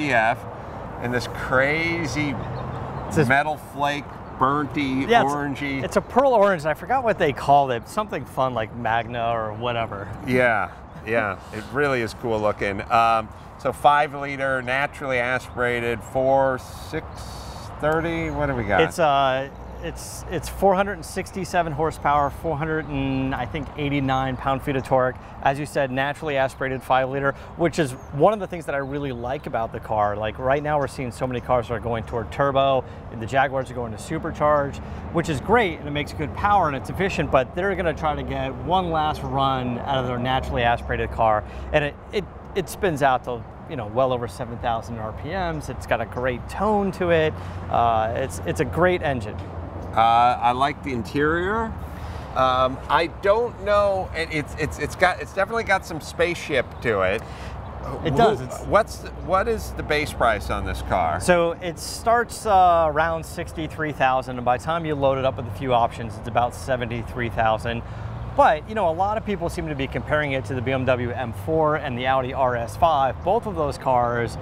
CF in this crazy this- metal flake, burnty, Yeah, it's- orangey. It's a pearl orange. and I forgot what they called it. Something fun like Magna or whatever. Yeah, yeah, it really is cool looking. Um, so five liter, naturally aspirated, four, six, thirty. What do we got? It's uh, it's it's 467 horsepower, 400 and I think 89 pound feet of torque. As you said, naturally aspirated five liter, which is one of the things that I really like about the car. Like right now, we're seeing so many cars that are going toward turbo, and the Jaguars are going to supercharge, which is great and it makes good power and it's efficient. But they're going to try to get one last run out of their naturally aspirated car, and it it, it spins out to you know well over 7,000 RPMs. It's got a great tone to it. Uh, it's it's a great engine. Uh, I like the interior. Um, I don't know. It, it's it's it's got it's definitely got some spaceship to it. It does, it's- What's the, what is the base price on this car? So it starts uh, around 63,000 and by the time you load it up with a few options, it's about 73,000. But, you know, a lot of people seem to be comparing it to the BMW M4 and the Audi RS5. Both of those cars,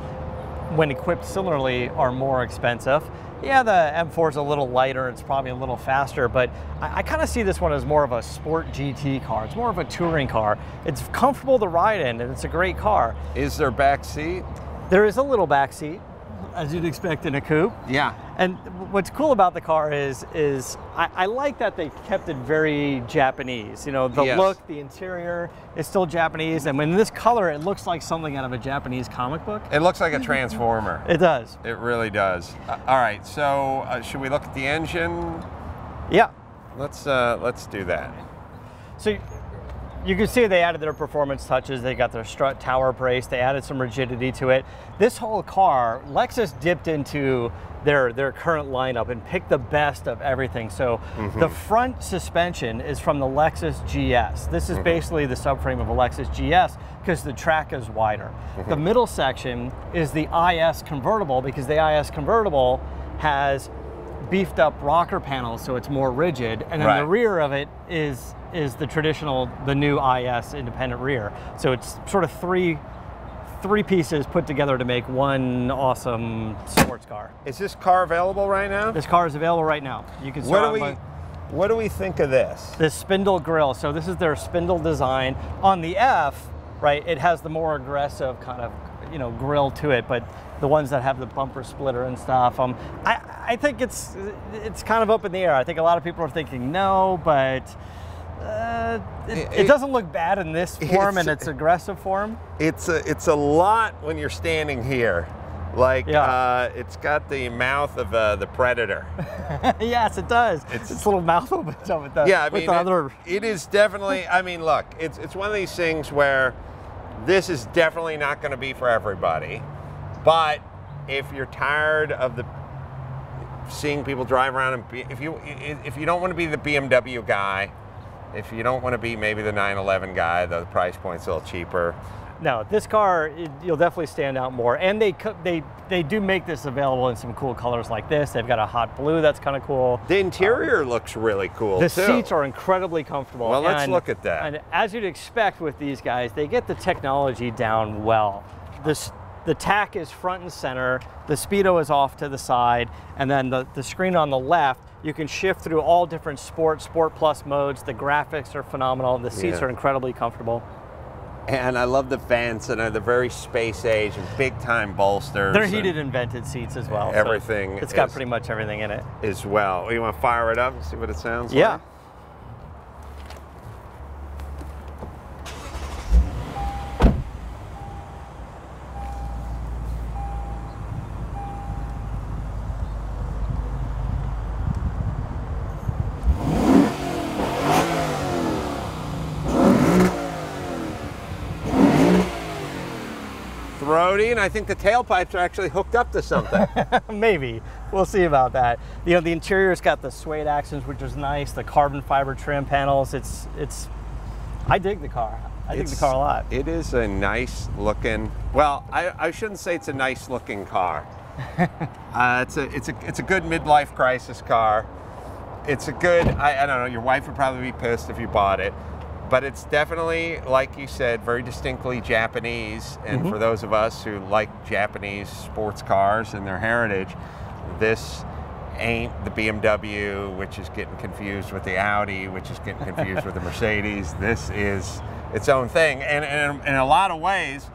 when equipped similarly, are more expensive. Yeah, the M4 is a little lighter, it's probably a little faster, but I, I kind of see this one as more of a sport GT car. It's more of a touring car. It's comfortable to ride in, and it's a great car. Is there back seat? There is a little back seat, as you'd expect in a coupe. Yeah. And what's cool about the car is is I, I like that they kept it very Japanese. You know, the Yes. look, the interior is still Japanese, and when this color, it looks like something out of a Japanese comic book. It looks like a transformer. It does. It really does. Uh, all right. So uh, should we look at the engine? Yeah. Let's uh, let's do that. So you can see they added their performance touches. They got their strut tower brace. They added some rigidity to it. This whole car, Lexus dipped into their their current lineup and picked the best of everything. So the mm-hmm. front suspension is from the Lexus GS. This is mm-hmm. basically the subframe of a Lexus GS because the track is wider. The mm-hmm. middle section is the IS convertible because the IS convertible has beefed up rocker panels so it's more rigid and then Right. the rear of it is is the traditional the new IS independent rear so it's sort of three three pieces put together to make one awesome sports car Is this car available right now? this car is available right now you can What do we online. what do we think of this? this spindle grill so this is their spindle design on the F right it has the more aggressive kind of you know grill to it but the ones that have the bumper splitter and stuff um I I think it's it's kind of up in the air I think a lot of people are thinking no but uh, it, It- it doesn't look bad in this form and it's- its aggressive form. It's a it's a lot when you're standing here. Like Yeah. uh, it's got the mouth of uh, the predator. yes, it does. It's- It's, little mouth with the, yeah, I mean, it- other. it is definitely. I mean, look, it's it's one of these things where this is definitely not going to be for everybody, but if you're tired of the seeing people drive around and be, if you if you don't want to be the BMW guy, if you don't want to be maybe the 911 guy, the price point's a little cheaper. No, this car it, you'll definitely stand out more, and they they they do make this available in some cool colors like this. They've got a hot blue that's kind of cool. The interior looks really cool The too. seats are incredibly comfortable. Well, let's and- look at that. And as you'd expect with these guys, they get the technology down well. This the tach is front and center, the speedo is off to the side, and then the, the screen on the left, you can shift through all different sport, sport plus modes. The graphics are phenomenal. The seats Yeah. are incredibly comfortable. And I love the vents and they're very space age and big time bolsters. They're heated and vented seats as well. so Everything It's got is- pretty much everything in it. as well. You want to fire it up and see what it sounds like. Yeah. like? Throaty, and I think the tailpipes are actually hooked up to something. Maybe. We'll see about that. You know, the interior's got the suede accents, which is nice. The carbon fiber trim panels. It's it's. I dig the car. I dig the It's- car a lot. It is a nice looking. Well, I, I shouldn't say it's a nice looking car. uh, it's a it's a it's a good midlife crisis car. It's a good. I, I don't know. Your wife would probably be pissed if you bought it, but it's definitely, like you said, very distinctly Japanese. And Mm-hmm. for those of us who like Japanese sports cars and their heritage, this ain't the BMW, which is getting confused with the Audi, which is getting confused with the Mercedes. This is its own thing. And, and in a lot of ways,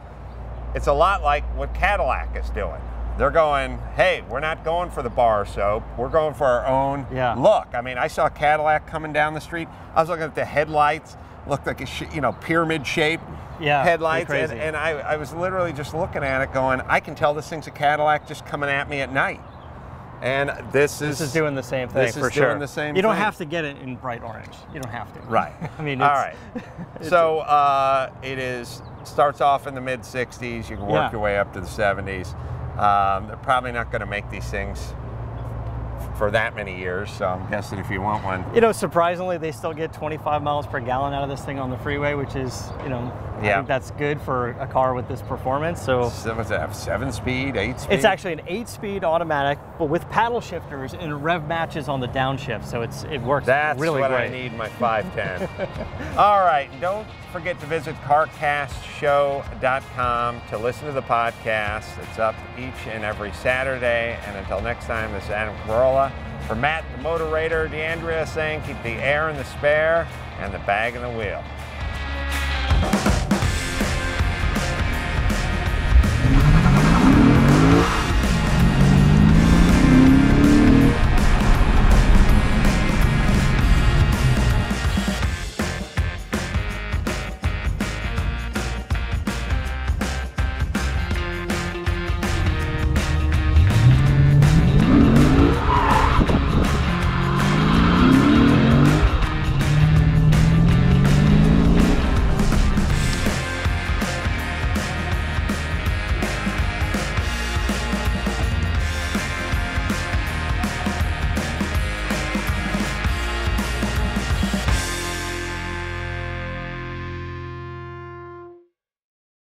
it's a lot like what Cadillac is doing. They're going, hey, we're not going for the bar soap. We're going for our own Yeah. look. I mean, I saw Cadillac coming down the street. I was looking at the headlights, looked like a sh- you know pyramid shape Yeah, headlights, and, and I, I was literally just looking at it, going, I can tell this thing's a Cadillac just coming at me at night. And this is This is doing the same thing This for is sure. doing the same You don't thing. have to get it in bright orange. You don't have to. Right. I mean, all it's- So uh, it is starts off in the mid '60s. You can work Yeah. your way up to the '70s. Um, they're probably not going to make these things for that many years. So I'm guessing if you want one, You know, surprisingly, they still get 25 miles per gallon out of this thing on the freeway, which is, you know, I Yeah. think that's good for a car with this performance. So so what's that? Seven speed, eight speed. it's actually an eight-speed automatic, but with paddle shifters and rev matches on the downshift. So it's it works That's really what great. I need my 510. All right, don't forget to visit carcastshow.com to listen to the podcast. It's up each and every Saturday. And until next time, this is Adam Carolla. For Matt, the Motor Raider, D'Andria saying keep the air in the spare and the bag in the wheel.